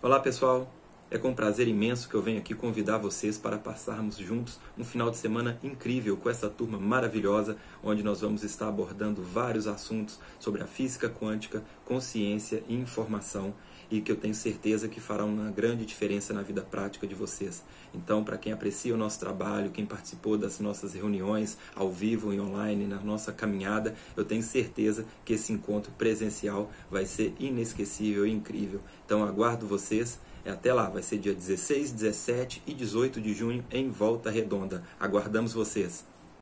Olá pessoal, é com prazer imenso que eu venho aqui convidar vocês para passarmos juntos um final de semana incrível com essa turma maravilhosa, onde nós vamos estar abordando vários assuntos sobre a física quântica, consciência e informação e que eu tenho certeza que fará uma grande diferença na vida prática de vocês. Então, para quem aprecia o nosso trabalho, quem participou das nossas reuniões ao vivo e online, na nossa caminhada, eu tenho certeza que esse encontro presencial vai ser inesquecível e incrível. Então, aguardo vocês. Até lá, vai ser dia 16, 17 e 18 de junho em Volta Redonda. Aguardamos vocês.